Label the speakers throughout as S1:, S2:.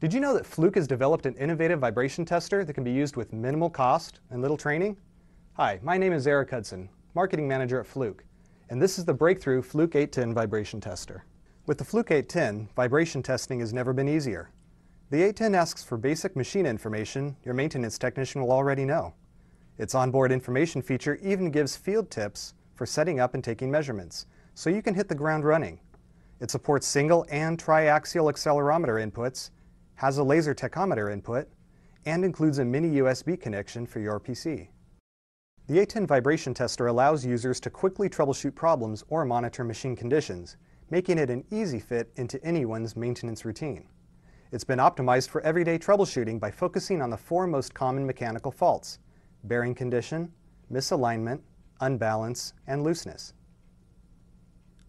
S1: Did you know that Fluke has developed an innovative vibration tester that can be used with minimal cost and little training? Hi, my name is Eric Hudson, Marketing Manager at Fluke, and this is the breakthrough Fluke 810 vibration tester. With the Fluke 810, vibration testing has never been easier. The 810 asks for basic machine information your maintenance technician will already know. Its onboard information feature even gives field tips for setting up and taking measurements, so you can hit the ground running. It supports single and triaxial accelerometer inputs has a laser tachometer input, and includes a mini USB connection for your PC. The 810 vibration tester allows users to quickly troubleshoot problems or monitor machine conditions, making it an easy fit into anyone's maintenance routine. It's been optimized for everyday troubleshooting by focusing on the four most common mechanical faults, bearing condition, misalignment, unbalance, and looseness.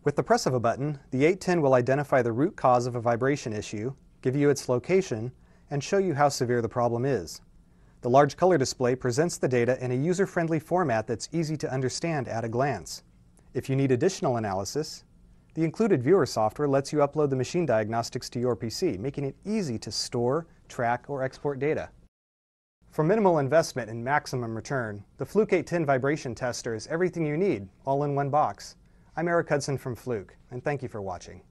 S1: With the press of a button, the 810 will identify the root cause of a vibration issue give you its location, and show you how severe the problem is. The large color display presents the data in a user-friendly format that's easy to understand at a glance. If you need additional analysis, the included viewer software lets you upload the machine diagnostics to your PC, making it easy to store, track, or export data. For minimal investment and maximum return, the Fluke 810 vibration tester is everything you need, all in one box. I'm Eric Hudson from Fluke, and thank you for watching.